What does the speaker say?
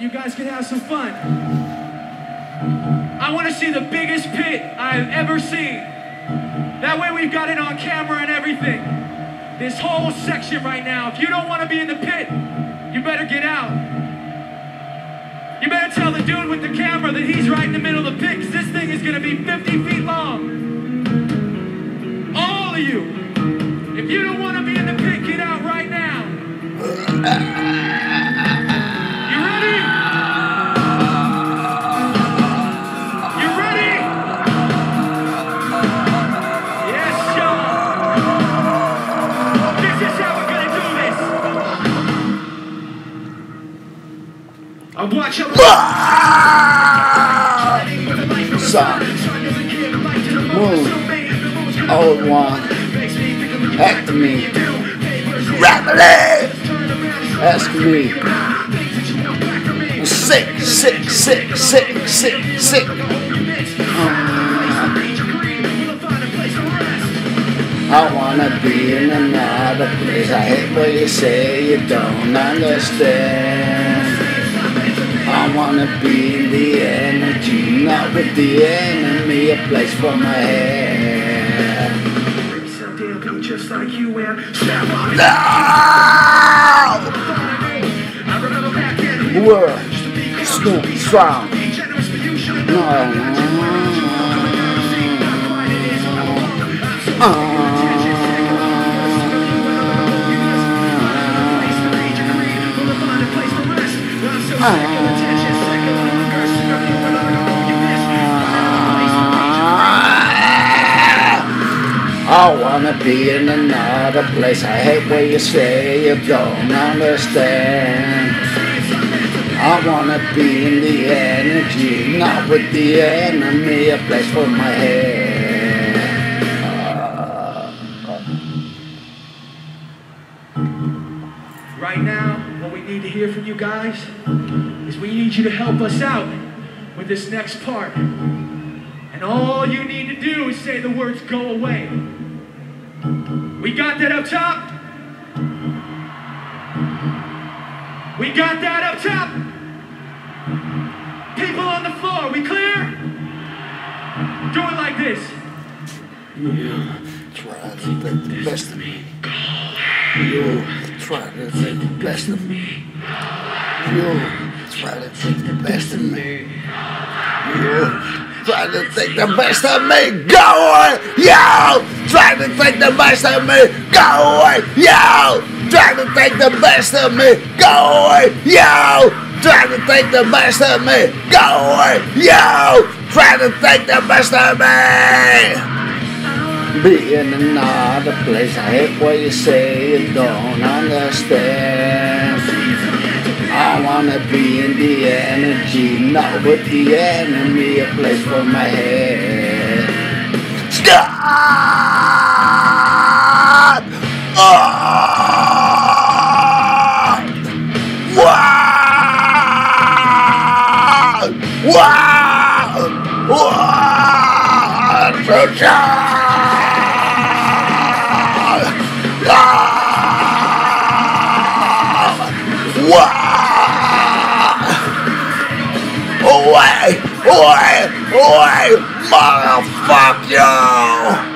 You guys can have some fun. I want to see the biggest pit I've ever seen. That way we've got it on camera and everything. This whole section right now, if you don't want to be in the pit, you better get out. You better tell the dude with the camera that he's right in the middle of the pit, because this thing is going to be 50 feet long. All of you. If you don't want I watch a Son, move, old one, act to me, rapidly, ask me, sick, sick, sick, sick, sick, sick. Ah. I wanna be in another place. I hate what you say. You don't understand. I wanna be in the energy, not with the enemy. A place for my head. Be just like you and step on No! I remember back then. Snoop, but you should I wanna be in another place. I hate where you say you don't understand. I wanna be in the energy, not with the enemy. A place for my head. Right now, what we need to hear from you guys is we need you to help us out with this next part. And all you need to do is say the words go away. We got that up top? We got that up top? People on the floor, we clear? Do it like this. Try to take the best of me. You try to take the best of me. You try to take the best of me. You try to take the best of me. Go away. yo! try to take the best of me. Go away. yo! try to take the best of me. Go away. yo! try to take the best of me. Go away. You try to take the best of me be in another place. I hate what you say you don't understand. Wanna be in the energy, not with the enemy. A place for my head. Scott! Oh! Ah! Wow! Wow! Wow! Trojan! Away! Away! Motherfuck you!